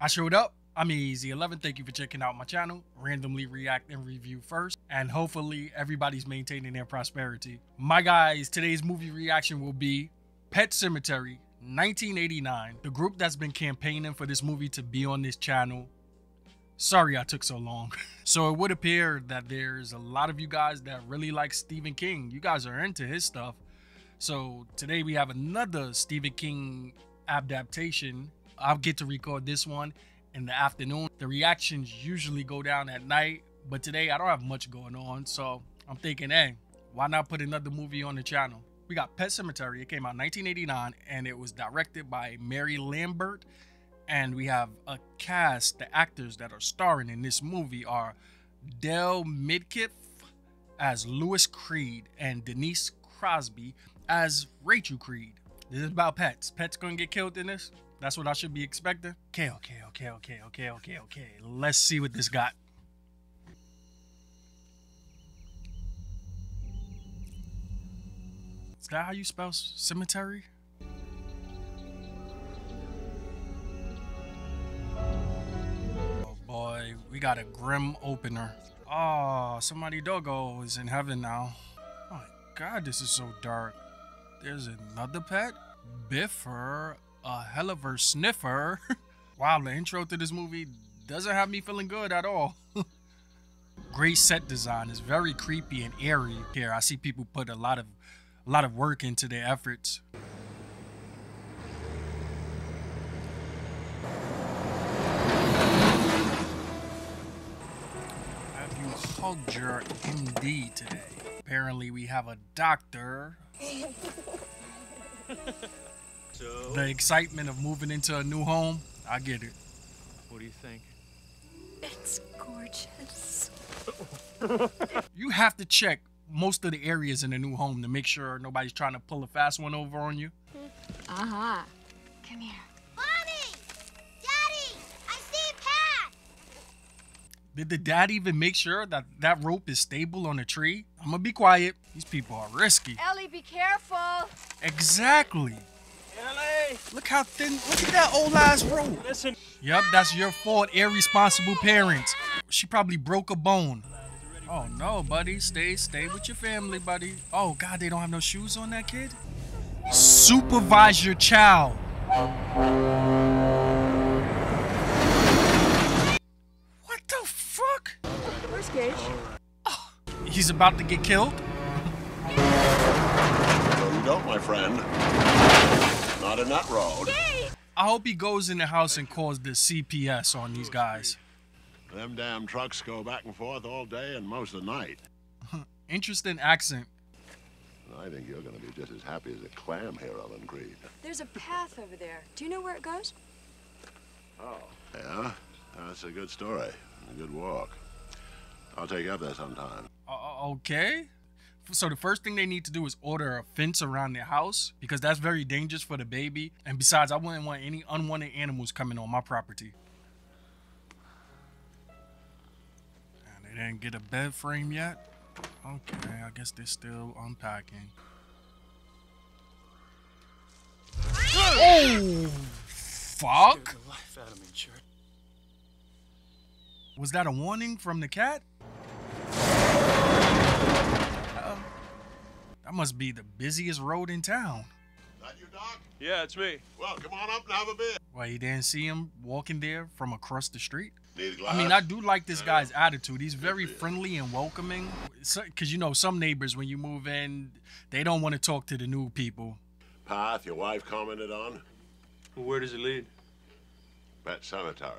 I showed up. I'm Easy11. Thank you for checking out my channel. Randomly react and review first. And hopefully everybody's maintaining their prosperity. My guys, today's movie reaction will be Pet Sematary 1989. The group that's been campaigning for this movie to be on this channel. Sorry I took so long. so it would appear that there's a lot of you guys that really like Stephen King. You guys are into his stuff. So today we have another Stephen King adaptation. I'll get to record this one in the afternoon. The reactions usually go down at night, but today I don't have much going on. So I'm thinking, hey, why not put another movie on the channel? We got Pet Sematary. It came out 1989 and it was directed by Mary Lambert. And we have a cast, the actors that are starring in this movie are Dale Midkiff as Louis Creed and Denise Crosby as Rachel Creed. This is about pets. Pets gonna get killed in this? That's what I should be expecting? Okay, okay, okay, okay, okay, okay, okay. Let's see what this got. Is that how you spell cemetery? Oh boy, we got a grim opener. Oh, somebody doggo is in heaven now. Oh my god, this is so dark. There's another pet? Biffer, a hell of a sniffer. wow, the intro to this movie doesn't have me feeling good at all. Great set design is very creepy and eerie here. I see people put a lot of a lot of work into their efforts. Have you hugged your MD today? Apparently we have a doctor the excitement of moving into a new home, I get it. what do you think? It's gorgeous. You have to check most of the areas in a new home to make sure nobody's trying to pull a fast one over on you. Uh-huh. Come here. Mommy! Daddy! I see Pat! Did the dad even make sure that that rope is stable on a tree? I'm gonna be quiet. These people are risky. Ellie, be careful. Exactly. LA! Look how thin. Look at that old ass rope. Listen, Yep, that's your fault, irresponsible parents. She probably broke a bone. Oh no, buddy. Stay, stay with your family, buddy. Oh god, they don't have no shoes on that kid? Supervise your child. What the fuck? Where's Gage? Oh, He's about to get killed? No, you don't, my friend. Not in that road. I hope he goes in the house and calls the CPS on these guys. Them damn trucks go back and forth all day and most of the night. Interesting accent. I think you're going to be just as happy as a clam here, Ellen Creed. There's a path over there. Do you know where it goes? Oh. Yeah? That's a good story. A good walk. I'll take you up there sometime. Uh, okay. So the first thing they need to do is order a fence around their house because that's very dangerous for the baby. And besides, I wouldn't want any unwanted animals coming on my property. And they didn't get a bed frame yet. Okay, I guess they're still unpacking. Oh, fuck! the life out of me, Church. Was that a warning from the cat? That must be the busiest road in town. That you, Doc? Yeah, it's me. Well, come on up and have a beer. Why you didn't see him walking there from across the street? Need a glass? I mean, I do like this guy's attitude. He's very friendly and welcoming. Because you know, some neighbors when you move in, they don't want to talk to the new people. Path your wife commented on? Where does it lead? Pet cemetery.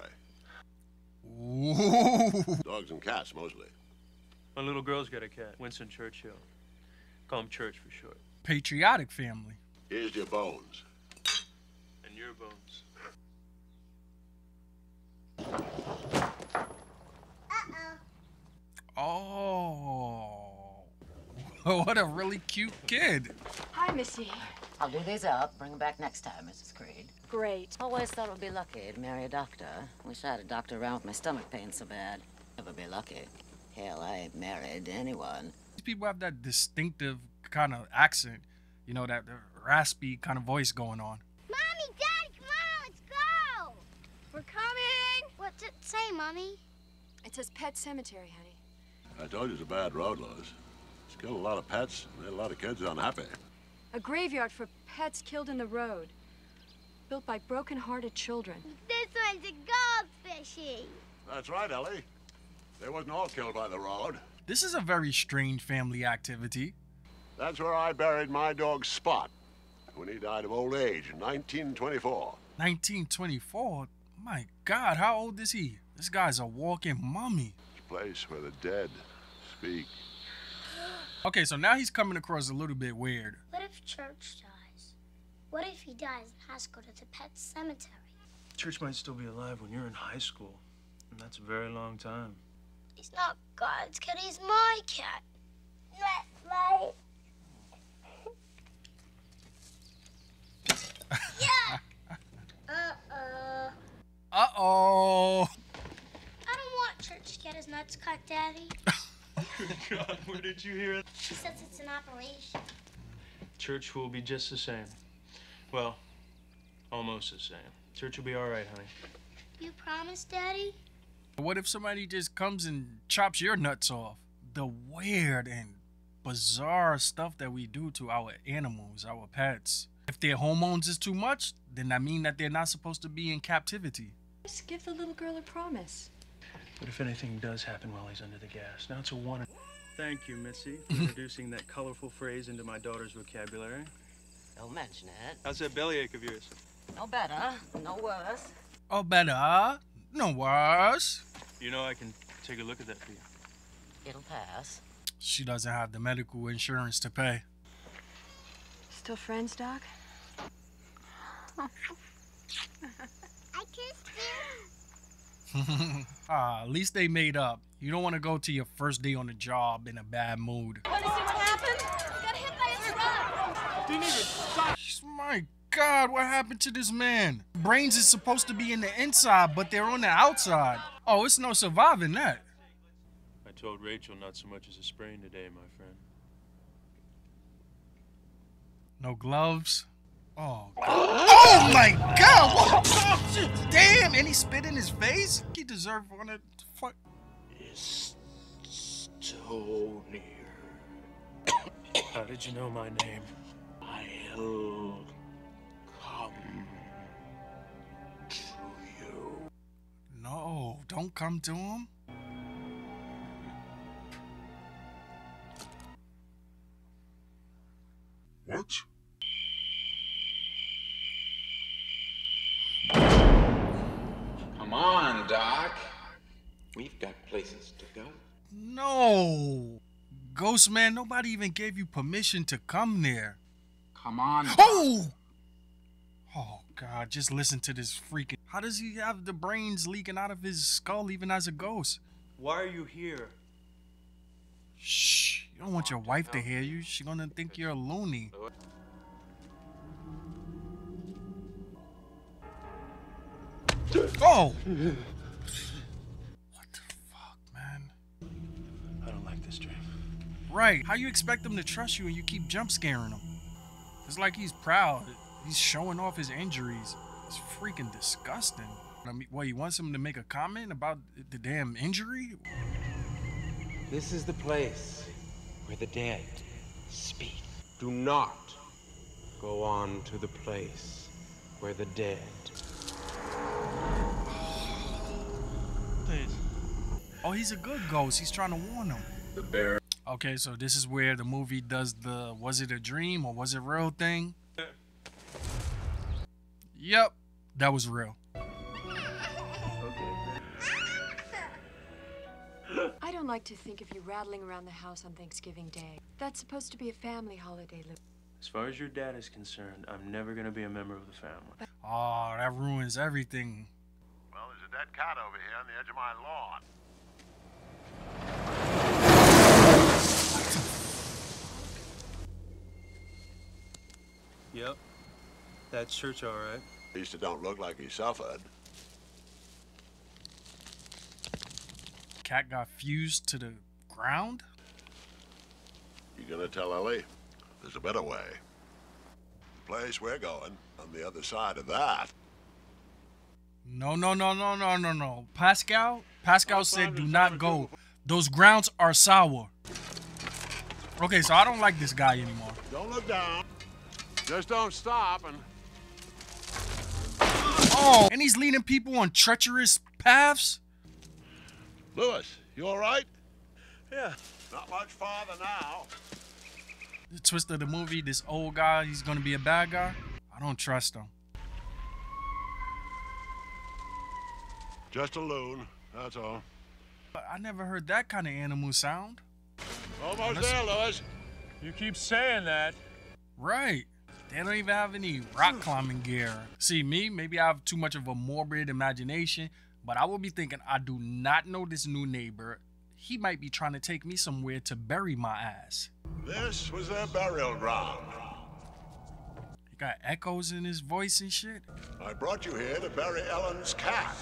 Ooh. Dogs and cats, mostly. My little girl's got a cat, Winston Churchill. Call him Church for short. Patriotic family. Here's your bones. And your bones. Uh-uh. Oh. what a really cute kid. Hi, Missy. I'll do these up. Bring them back next time, Mrs. Creed. Great. Always thought it would be lucky to marry a doctor. Wish I had a doctor around with my stomach pain so bad. Never be lucky. Hell, I ain't married anyone. These people have that distinctive kind of accent, you know, that raspy kind of voice going on. Mommy, Daddy, come on, let's go! We're coming. What's it say, Mommy? It says Pet Cemetery, honey. I told you it's a bad road, Louis. It's killed a lot of pets, and made a lot of kids unhappy. A graveyard for pets killed in the road. Built by broken-hearted children. This one's a goldfishy. That's right, Ellie. They wasn't all killed by the road. This is a very strange family activity. That's where I buried my dog Spot when he died of old age in 1924. 1924. My God, how old is he? This guy's a walking mummy. It's a place where the dead speak. Okay, so now he's coming across a little bit weird. What if Church dies? What if he dies and has to go to the pet cemetery? Church might still be alive when you're in high school. And that's a very long time. He's not God's cat, he's my cat. That's right. yeah. Uh-oh. Uh oh. I don't want Church to get his nuts cut, Daddy. God, where did you hear it? He says it's an operation. Church will be just the same. Well, almost the same. Church will be all right, honey. You promise, Daddy? What if somebody just comes and chops your nuts off? The weird and bizarre stuff that we do to our animals, our pets. If their hormones is too much, then that mean that they're not supposed to be in captivity. Just give the little girl a promise. But if anything does happen while he's under the gas? Now it's a one. Thank you, Missy, for introducing that colorful phrase into my daughter's vocabulary. Don't mention it. How's that bellyache of yours? No better, no worse. Oh, better. No worse. You know I can take a look at that for you. It'll pass. She doesn't have the medical insurance to pay. Still friends, Doc? I kissed him. ah, at least they made up. You don't want to go to your first day on the job in a bad mood. Want to see what happened? Got hit by a truck. My God, what happened to this man? Brains is supposed to be in the inside, but they're on the outside. Oh, it's no surviving that. I told Rachel not so much as a sprain today, my friend. No gloves. Oh. God. Oh my God! What? Oh, shit. Damn! And he spit in his face. He deserved one of the fuck. It's so near. How did you know my name? I'll come to you. No, don't come to him. What? Come on, Doc. We've got places to go. No. Ghost man, nobody even gave you permission to come there. Come on. Oh! Oh God, just listen to this freaking. How does he have the brains leaking out of his skull even as a ghost? Why are you here? Shh. You don't want your wife to hear you. She's gonna think you're a loony. Oh! What the fuck, man? I don't like this dream. Right. How you expect him to trust you and you keep jump scaring him? It's like he's proud. He's showing off his injuries. It's freaking disgusting. I mean, what, he wants him to make a comment about the damn injury? This is the place where the dead speak. Do not go on to the place where the dead. Oh, he's a good ghost. He's trying to warn him. The bear. Okay, so this is where the movie does the was it a dream or was it real thing? Yep, that was real. I don't like to think of you rattling around the house on Thanksgiving Day. That's supposed to be a family holiday, Lou. As far as your dad is concerned, I'm never gonna be a member of the family. Oh, that ruins everything. Well, there's a dead cat over here on the edge of my lawn. Yep. That's church, all right. At least it don't look like he suffered. Cat got fused to the ground? You gonna tell Ellie? There's a better way. The place we're going, on the other side of that. No, no, no, no, no, no, no. Pascal, Pascal said do not go. Those grounds are sour. Okay, so I don't like this guy anymore. Don't look down. Just don't stop and And he's leading people on treacherous paths. Louis, you all right? Yeah. Not much farther now. The twist of the movie, this old guy, he's gonna be a bad guy. I don't trust him. Just a loon, that's all. But I never heard that kind of animal sound. Almost there, Louis. You keep saying that. Right. They don't even have any rock hmm. climbing gear. See, me, maybe I have too much of a morbid imagination, but I will be thinking I do not know this new neighbor. He might be trying to take me somewhere to bury my ass. This was their burial ground. He got echoes in his voice and shit. I brought you here to bury Ellen's cat.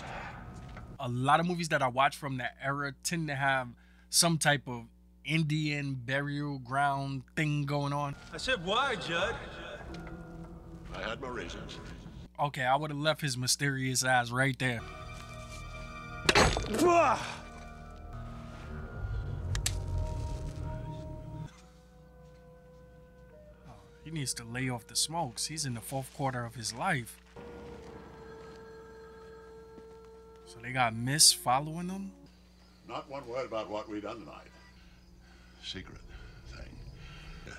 A lot of movies that I watch from that era tend to have some type of Indian burial ground thing going on. I said why, Jud? I had my reasons. Okay, I would have left his mysterious ass right there. He needs to lay off the smokes. He's in the fourth quarter of his life. So they got Miss following them? Not one word about what we done tonight. Secret thing.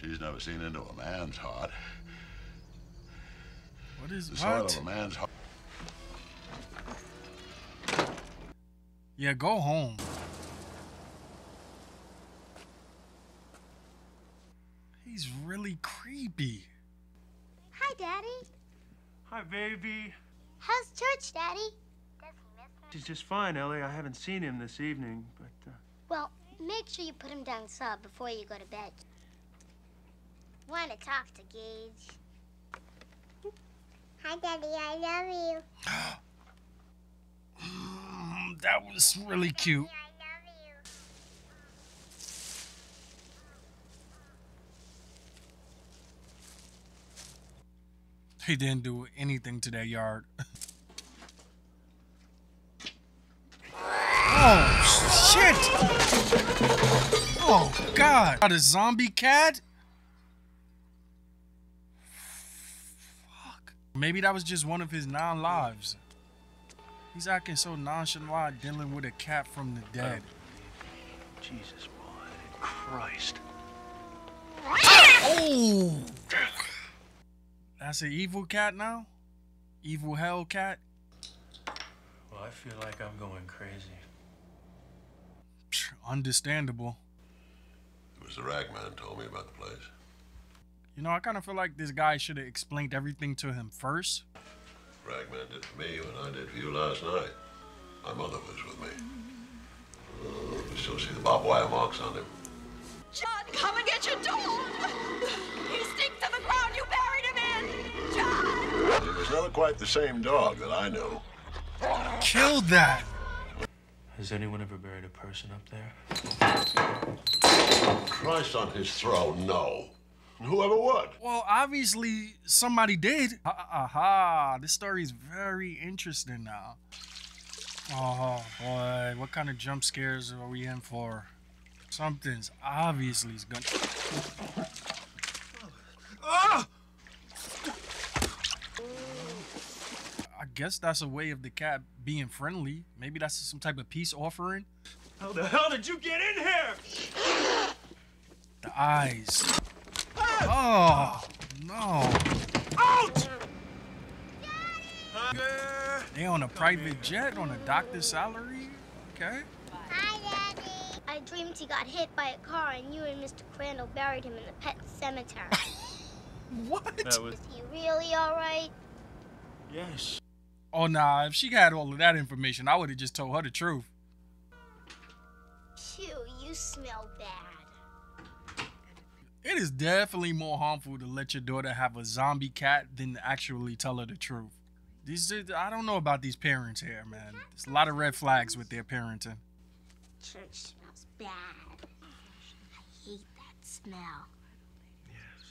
She's never seen into a man's heart. What is The what? of a man's heart. Yeah, go home. He's really creepy. Hi, Daddy. Hi, baby. How's church, Daddy? He's just fine, Ellie. I haven't seen him this evening, but uh, Well, make sure you put him down sub before you go to bed. Want to talk to Gage? Hi, Daddy. I love you. Mm, that was really cute. I love you. He didn't do anything to that yard. oh, shit! Oh, God. Got a zombie cat? Maybe that was just one of his nine lives. He's acting so nonchalant dealing with a cat from the dead. Jesus, boy, Christ. Oh! That's an evil cat now? Evil hell cat? Well, I feel like I'm going crazy. Understandable. It was the ragman told me about the place. You know, I kind of feel like this guy should have explained everything to him first. Ragman did for me what I did for you last night. My mother was with me. Uh, oh, we still see the barbed wire marks on him. John, come and get your dog! He stinks to the ground you buried him in! John! It was never quite the same dog that I knew. Kill that! Has anyone ever buried a person up there? Christ on his throne, no. Whoever would. Well, obviously, somebody did. Ha- Aha, this story is very interesting now. Oh boy, what kind of jump scares are we in for? Something's obviously is gonna. Ah! I guess that's a way of the cat being friendly. Maybe that's some type of peace offering. How the hell did you get in here? The eyes. Oh no! Out! They on a private jet on a doctor's salary. Okay. Hi, Daddy. I dreamed he got hit by a car and you and Mr. Crandall buried him in the pet cemetery. What? That was Is he really all right? yes. Oh nah, if she had all of that information, I would have just told her the truth. Phew, you smell bad. It is definitely more harmful to let your daughter have a zombie cat than actually tell her the truth. These, I don't know about these parents here, man. There's a lot of red flags with their parenting. Church smells bad. I hate that smell. Yes.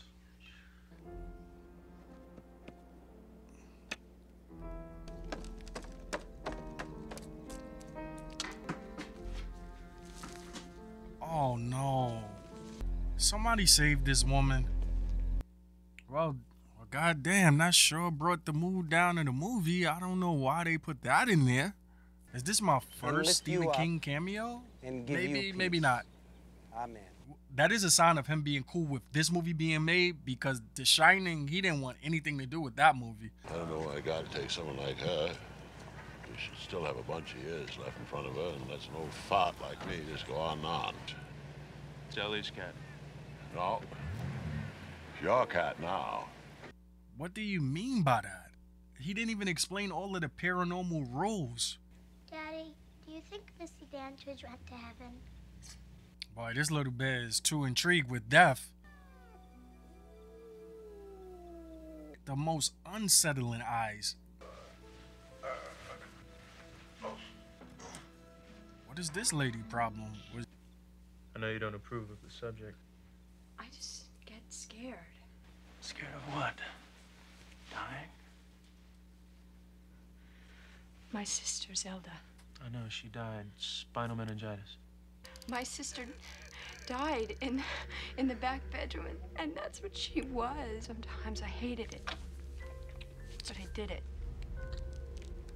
Oh no. Somebody save this woman. Well, well goddamn, that sure brought the mood down in the movie. I don't know why they put that in there. Is this my first lift Stephen King cameo? and give Maybe, peace. maybe not. Amen. That is a sign of him being cool with this movie being made because The Shining, he didn't want anything to do with that movie. I don't know why I got to take someone like her. She should still have a bunch of years left in front of her, and lets an old fart like me just go on and on. It's Ellie's cat. No. It's your cat now. What do you mean by that? He didn't even explain all of the paranormal rules. Daddy, do you think Missy Dandridge went to heaven? Boy, this little bear is too intrigued with death. The most unsettling eyes. What is this lady problem? Was I know you don't approve of the subject. I just get scared. Scared of what? Dying? My sister Zelda. I know, she died. Spinal meningitis. My sister died in in the back bedroom, and, and that's what she was. Sometimes I hated it, but I did it.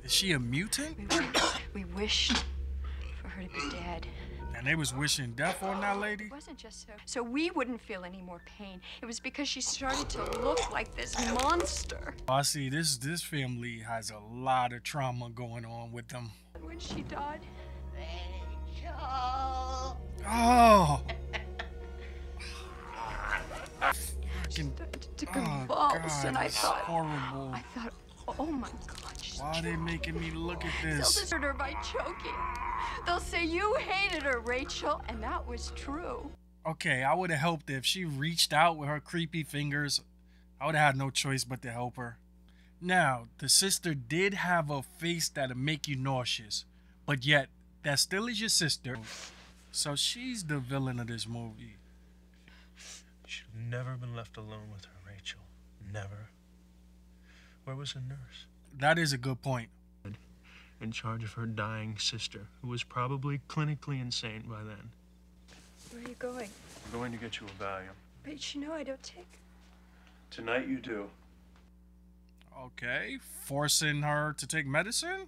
is she a mutant? We, we wished for her to be dead. And they was wishing death on that lady? It wasn't just so so we wouldn't feel any more pain. It was because she started to look like this monster. Oh, I see this this family has a lot of trauma going on with them. When she died, Oh, she Fucking- started to oh convulse, and God, I thought, horrible. I thought, oh my God, Why are they making me look at this? They'll this? desert her by choking. They'll say you hated her, Rachel, and that was true. Okay, I would have helped if she reached out with her creepy fingers. I would have had no choice but to help her. Now, the sister did have a face that'll make you nauseous, but yet that still is your sister. So she's the villain of this movie. Should have never been left alone with her, Rachel. Never. Where was the nurse? That is a good point. In charge of her dying sister, who was probably clinically insane by then. Where are you going? I'm going to get you a Valium. But you know I don't take. Tonight you do. Okay, forcing her to take medicine?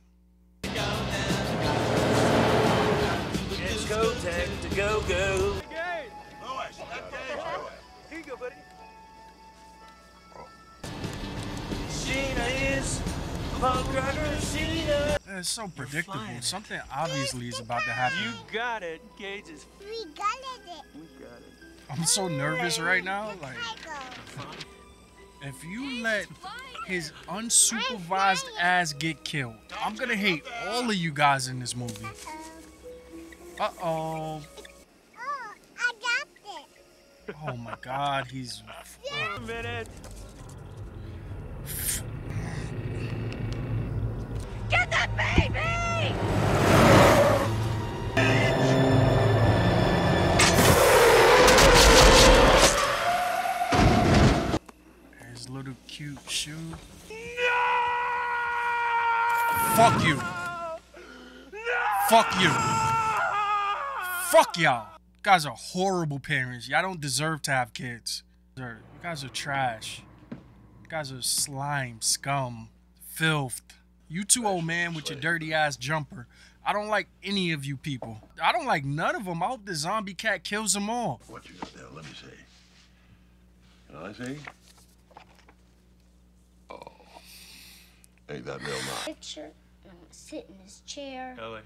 It's go time to go go. Here you go, buddy. Sheena is punk rocker Sheena. It's so predictable. Something obviously is about to happen. You got it. Gage is. We got it. We got it. I'm so nervous right now. Like, if you let his unsupervised ass get killed, I'm gonna hate all of you guys in this movie. Uh oh. Oh, I got it. Oh my god, he's. Wait A minute. Get that baby! His little cute shoe. No! Fuck you. No! Fuck you. Fuck y'all. You guys are horrible parents. Y'all don't deserve to have kids. You guys are trash. You guys are slime, scum, filth. You two old man with your dirty ass jumper. I don't like any of you people. I don't like none of them. I hope the zombie cat kills them all. What you got there? Let me see. Can I see? Oh. Ain't that real nice? Picture. I'm gonna sit in his chair. Ellie.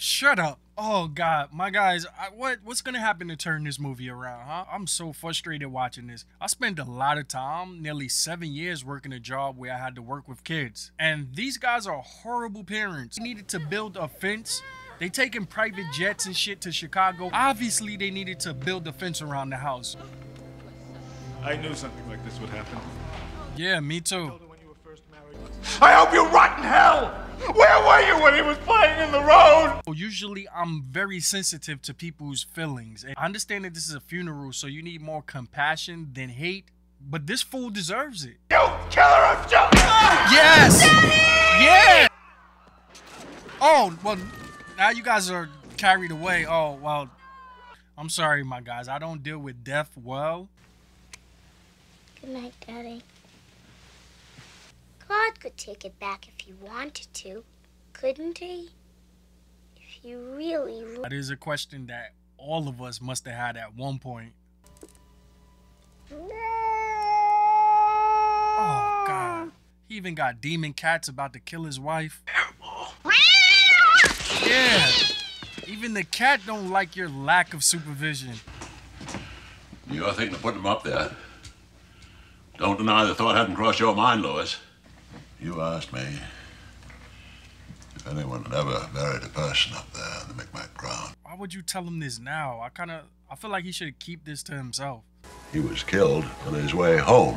Shut up. Oh god, my guys, I, what what's gonna happen to turn this movie around, huh? I'm so frustrated watching this. I spent a lot of time, nearly seven years, working a job where I had to work with kids, and these guys are horrible parents. They needed to build a fence. They taking private jets and shit to Chicago. Obviously, they needed to build a fence around the house. I knew something like this would happen. Yeah, me too. When you were first married. I hope you rot in hell! Where were you when he was playing in the road? Usually, I'm very sensitive to people's feelings. And I understand that this is a funeral, so you need more compassion than hate. But this fool deserves it. You killer of children! Yes! Daddy! Yeah! Oh, well, now you guys are carried away. Oh, well, I'm sorry, my guys. I don't deal with death well. Good night, Daddy. God could take it back if he wanted to, couldn't he? If he really. That is a question that all of us must have had at one point. Oh, God. He even got demon cats about to kill his wife. Yeah. Even the cat don't like your lack of supervision. You're thinking of putting him up there. Don't deny the thought hadn't crossed your mind, Louis. You asked me if anyone had ever buried a person up there in the Micmac ground. Why would you tell him this now? I kind of I feel like he should keep this to himself. He was killed on his way home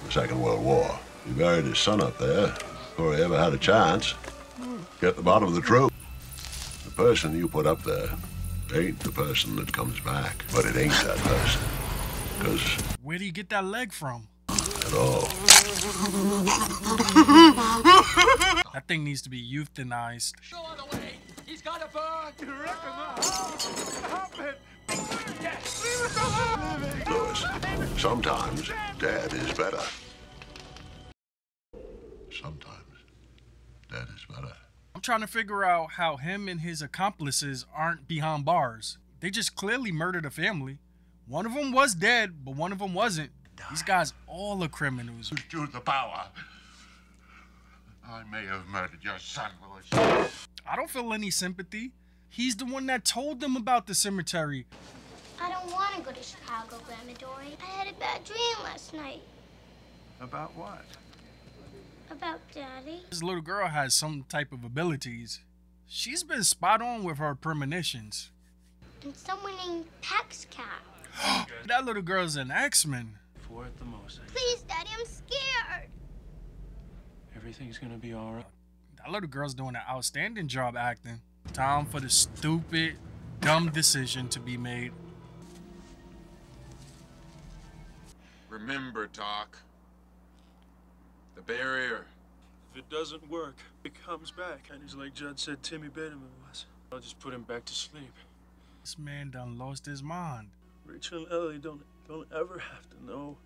in the Second World War. He buried his son up there before he ever had a chance to get the bottom of the truth. The person you put up there ain't the person that comes back, but it ain't that person. Because Where do you get that leg from? At all. That thing needs to be euthanized. He's got a bird. You recognize? Oh, stop it. Yes. Leave us alone. Louis, sometimes dead is better. Sometimes dead is better. I'm trying to figure out how him and his accomplices aren't behind bars. They just clearly murdered a family. One of them was dead, but one of them wasn't. These guys all are criminals. To the power. I may have murdered your son, Louis. I don't feel any sympathy. He's the one that told them about the cemetery. I don't want to go to Chicago, Grandma Dory. I had a bad dream last night About what? about Daddy. This little girl has some type of abilities. She's been spot on with her premonitions. And someone named Pascow. That little girl's an X-Men. Four at the most. Please, Daddy, I'm scared. Everything's gonna be all right. That little girl's doing an outstanding job acting. Time for the stupid, dumb decision to be made. Remember, Doc. The barrier. If it doesn't work, it comes back. And he's like Jud said Timmy Baterman was. I'll just put him back to sleep. This man done lost his mind. Rachel and Ellie don't don't ever have to know.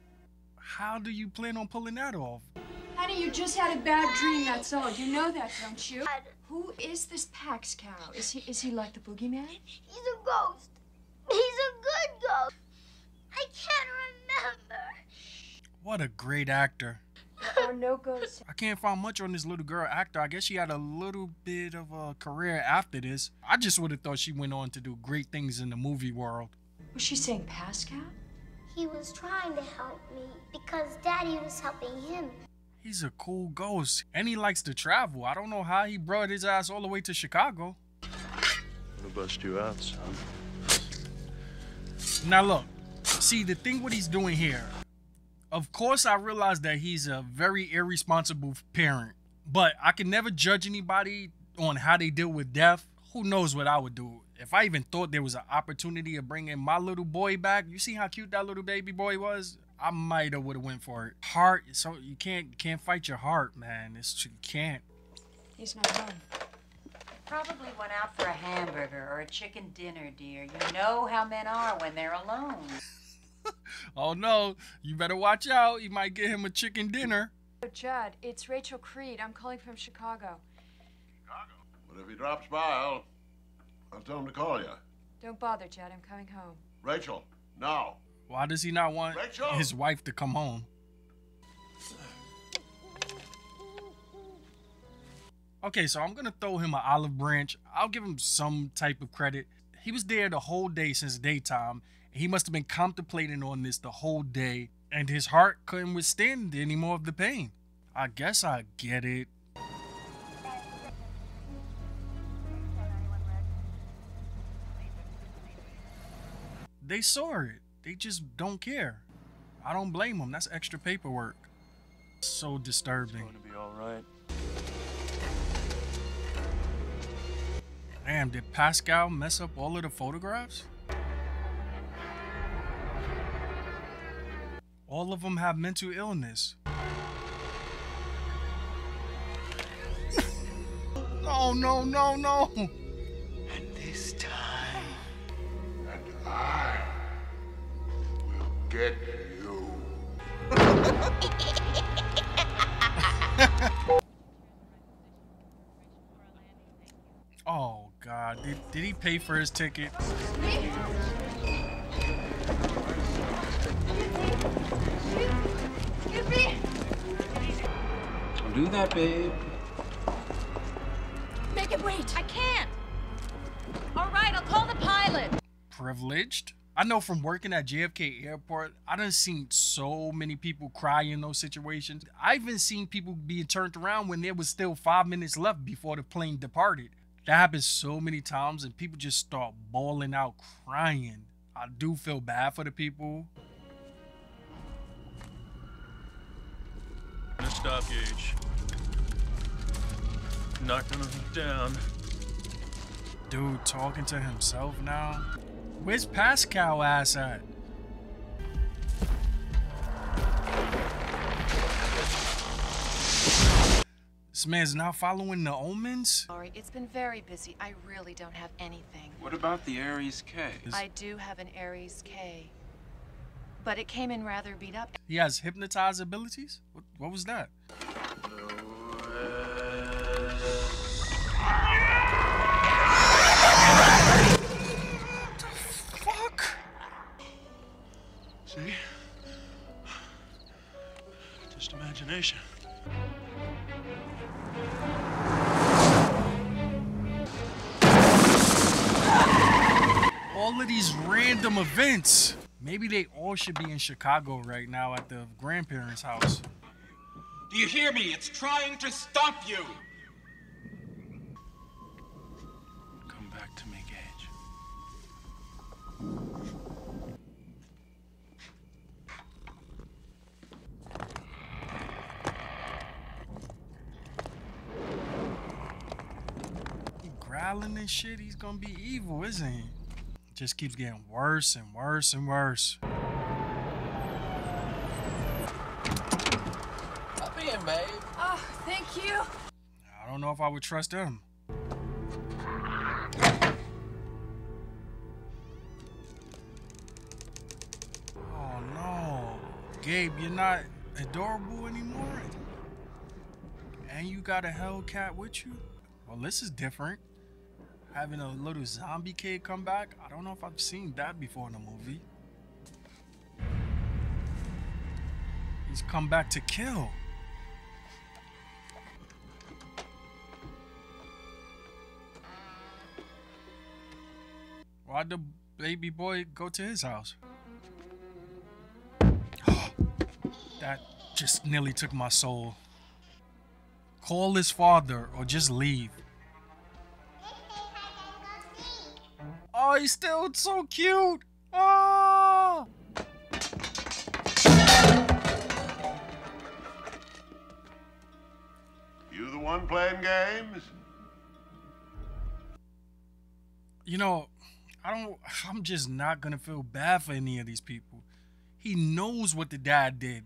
How do you plan on pulling that off? Honey, you just had a bad dream, that's all. You know that, don't you? Who is this Pascow? Is he is he like the boogeyman? He's a ghost. He's a good ghost. I can't remember. What a great actor. There are no ghosts. I can't find much on this little girl actor. I guess she had a little bit of a career after this. I just would have thought she went on to do great things in the movie world. Was she saying Pascal? He was trying to help me because Daddy was helping him. He's a cool ghost, and he likes to travel. I don't know how he brought his ass all the way to Chicago. I'm gonna bust you out, son. Now look, see the thing what he's doing here. Of course, I realize that he's a very irresponsible parent, but I can never judge anybody on how they deal with death. Who knows what I would do if I even thought there was an opportunity of bringing my little boy back? You see how cute that little baby boy was? I might have would have went for it. Heart, so you can't can't fight your heart, man. It's you can't. He's not home. Probably went out for a hamburger or a chicken dinner, dear. You know how men are when they're alone. Oh no, you better watch out. You might get him a chicken dinner. Oh, Jud, it's Rachel Creed. I'm calling from Chicago. Chicago. But if he drops by, I'll, I'll tell him to call you. Don't bother, Jud. I'm coming home. Rachel, now. Why does he not want Rachel! his wife to come home? Okay, so I'm gonna throw him an olive branch. I'll give him some type of credit. He was there the whole day since daytime. He must have been contemplating on this the whole day, and his heart couldn't withstand any more of the pain. I guess I get it. They saw it. They just don't care. I don't blame them. That's extra paperwork. So disturbing. It's Going to be all right. Damn, did Pascal mess up all of the photographs? All of them have mental illness. no, no, no, no. And this get you. oh God, did, did he pay for his ticket? Don't do that, babe. Make it wait. I can't. All right, I'll call the pilot. Privileged. I know from working at JFK Airport, I done seen so many people cry in those situations. I even seen people being turned around when there was still five minutes left before the plane departed. That happens so many times, and people just start bawling out, crying. I do feel bad for the people. Gonna stop Gage. Knocking him down. Dude talking to himself now. Where's Pascal ass at? This man's not following the omens? Sorry, it's been very busy. I really don't have anything. What about the Ares K? I do have an Ares K. But it came in rather beat up. He has hypnotize abilities? What, what was that? Just imagination. All of these random events. Maybe they all should be in Chicago right now at the grandparents' house. Do you hear me? It's trying to stop you. Growling and shit, he's gonna be evil, isn't he? Just keeps getting worse and worse and worse. Up in, babe. Oh, thank you. I don't know if I would trust him. Oh no. Gabe, you're not adorable anymore? And you got a Hellcat with you? Well, this is different. Having a little zombie kid come back, I don't know if I've seen that before in a movie. He's come back to kill. Why'd the baby boy go to his house? that just nearly took my soul. Call his father or just leave. Oh, he's still so cute. Oh. You the one playing games? You know, I don't I'm just not gonna feel bad for any of these people. He knows what the dad did.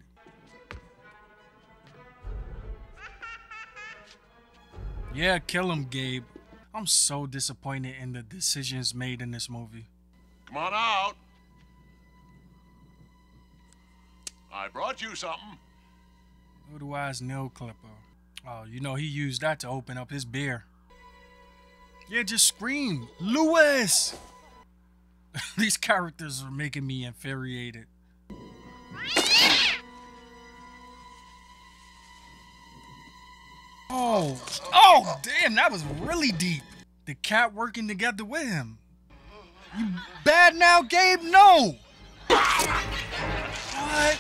Yeah, kill him, Gabe. I'm so disappointed in the decisions made in this movie. Come on out. I brought you something. Ass nail clipper. Oh, you know he used that to open up his beer. Yeah, just scream, Louis. These characters are making me infuriated. Oh, oh, damn, that was really deep. The cat working together with him. You bad now, Gabe? No. What?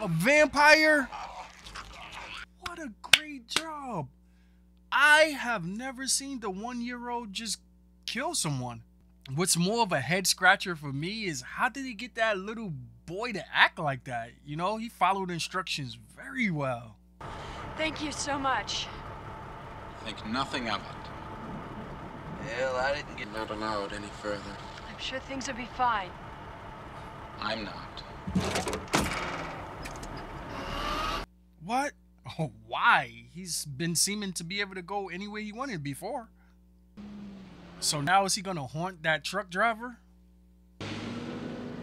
A vampire? What a great job. I have never seen the one year old just kill someone. What's more of a head scratcher for me is how did he get that little boy to act like that? You know, he followed instructions very well. Thank you so much. Think nothing of it. Hell, I didn't get not allowed any further. I'm sure things will be fine. I'm not. What? Oh, why? He's been seeming to be able to go any way he wanted before. So now is he gonna haunt that truck driver?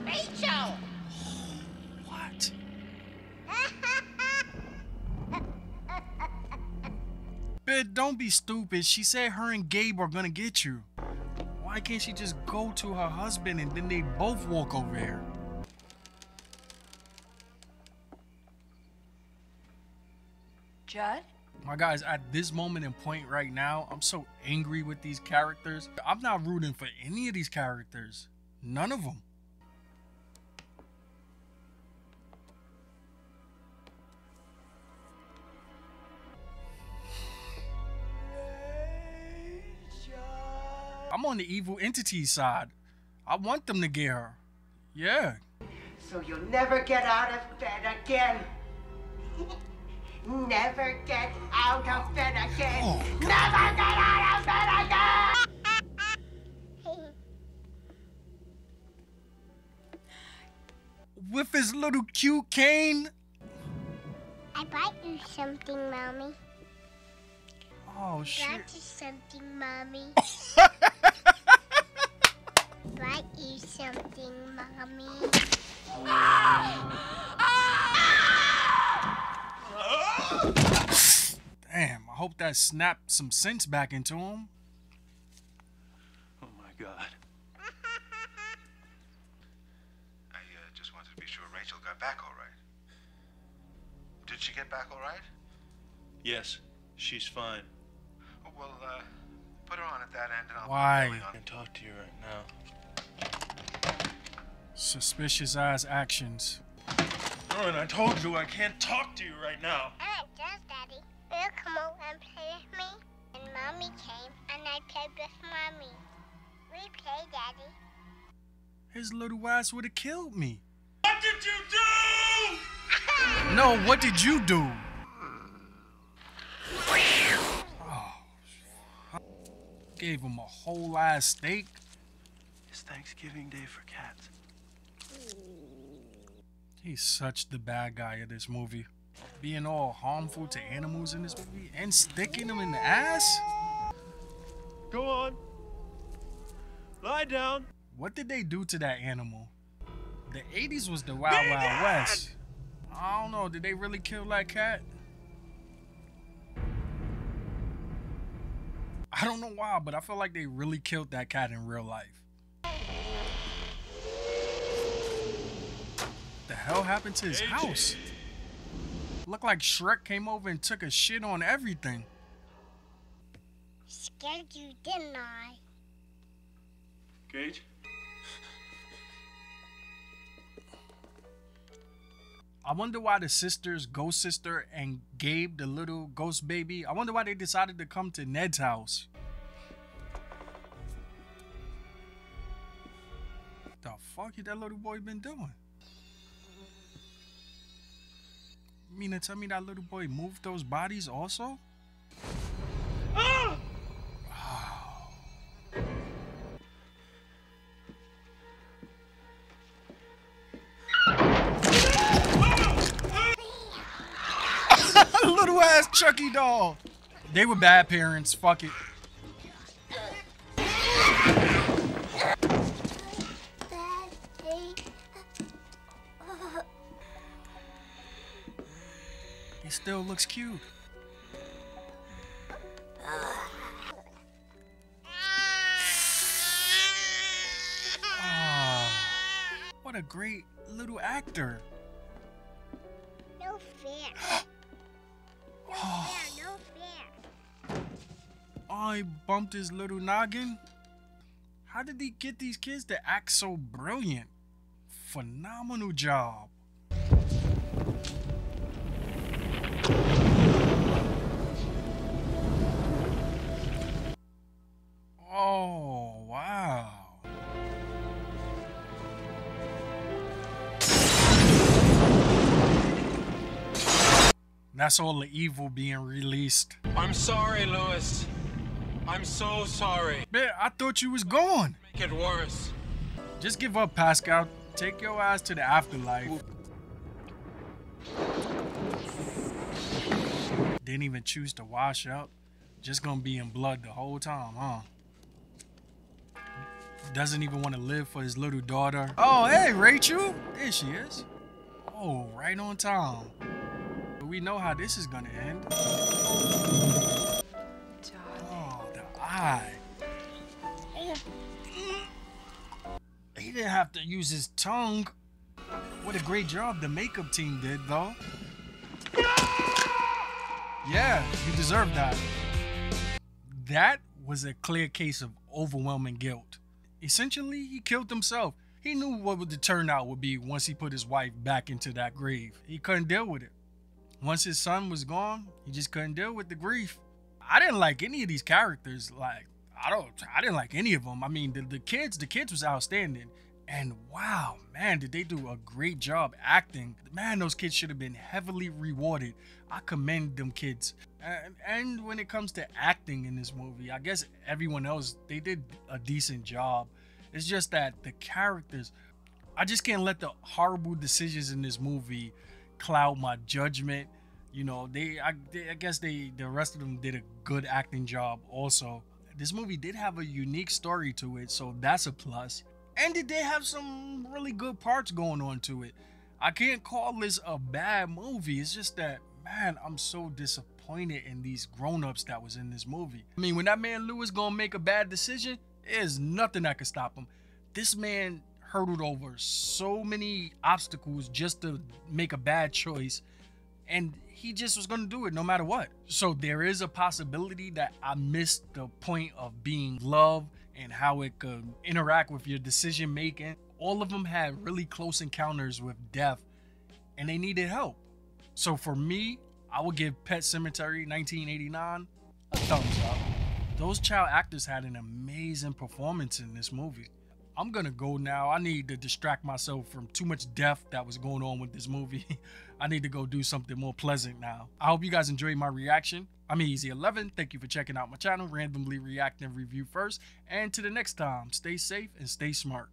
Rachel! What? Bitch, don't be stupid. She said her and Gage are gonna get you. Why can't she just go to her husband and then they both walk over here? Jud? My guys, at this moment and point right now, I'm so angry with these characters. I'm not rooting for any of these characters. None of them. I'm on the evil entity side. I want them to get her. Yeah. So you'll never get out of bed again. Never get out of bed again. Oh, never get out of bed again. With his little cute cane. I bought you something, Mommy. Oh, shit. Bought you something, Mommy. bought you something, Mommy. Damn, I hope that snapped some sense back into him. Oh my god. I uh, just wanted to be sure Rachel got back all right. Did she get back all right? Yes, she's fine. Oh, well, uh, put her on at that end and I'll Why? I can talk to you right now. Suspicious eyes actions. Lauren, I told you I can't talk to you right now. Alright, just Daddy. Will come over and play with me? And Mommy came, and I played with Mommy. We play, Daddy. His little ass would have killed me. What did you do? No, what did you do? Gave him a whole ass steak. It's Thanksgiving Day for cats. He's such the bad guy of this movie. Being all harmful to animals in this movie and sticking them in the ass? Go on. Lie down. What did they do to that animal? The 80s was the Wild Wild West. I don't know. Did they really kill that cat? I don't know why, but I feel like they really killed that cat in real life. The hell happened to his AJ. house? Looked like Shrek came over and took a shit on everything. Scared you, didn't I? Gage? I wonder why the sisters, Ghost Sister and Gage, the little ghost baby, I wonder why they decided to come to Ned's house. The fuck has that little boy been doing? You mean to tell me that little boy moved those bodies also? little ass Chucky doll. They were bad parents. Fuck it. He still looks cute. Bumped his little noggin. How did he get these kids to act so brilliant? Phenomenal job. Oh, wow. That's all the evil being released. I'm sorry, Louis. I'm so sorry. Man, I thought you was gone. Make it worse. Just give up, Pascow. Take your ass to the afterlife. Didn't even choose to wash up. Just gonna be in blood the whole time, huh? doesn't even want to live for his little daughter. Oh, hey, Rachel. There she is. Oh, right on time. But we know how this is gonna end. Eye. He didn't have to use his tongue. What a great job the makeup team did, though. Yeah, you deserve that. That was a clear case of overwhelming guilt. Essentially, he killed himself. He knew what the turnout would be once he put his wife back into that grave. He couldn't deal with it. Once his son was gone, he just couldn't deal with the grief. I didn't like any of these characters. Like, I don't, I didn't like any of them. I mean, the, the kids, the kids was outstanding. And wow, man, did they do a great job acting. Man, those kids should have been heavily rewarded. I commend them kids. And, and when it comes to acting in this movie, I guess everyone else, they did a decent job. It's just that the characters, I just can't let the horrible decisions in this movie cloud my judgment. You know, they I, they, I guess they the rest of them did a good acting job also. This movie did have a unique story to it, so that's a plus. And did have some really good parts going on to it. I can't call this a bad movie. It's just that, man, I'm so disappointed in these grown-ups that was in this movie. I mean, when that man Louis gonna make a bad decision, there's nothing that can stop him. This man hurdled over so many obstacles just to make a bad choice and he just was going to do it no matter what. So there is a possibility that I missed the point of being love and how it could interact with your decision making. All of them had really close encounters with death and they needed help. So for me, I would give Pet Sematary 1989 a thumbs up. Those child actors had an amazing performance in this movie. I'm gonna go now. I need to distract myself from too much death that was going on with this movie. I need to go do something more pleasant now. I hope you guys enjoyed my reaction. I'm Easy11. Thank you for checking out my channel, randomly react and review first. And to the next time, stay safe and stay smart.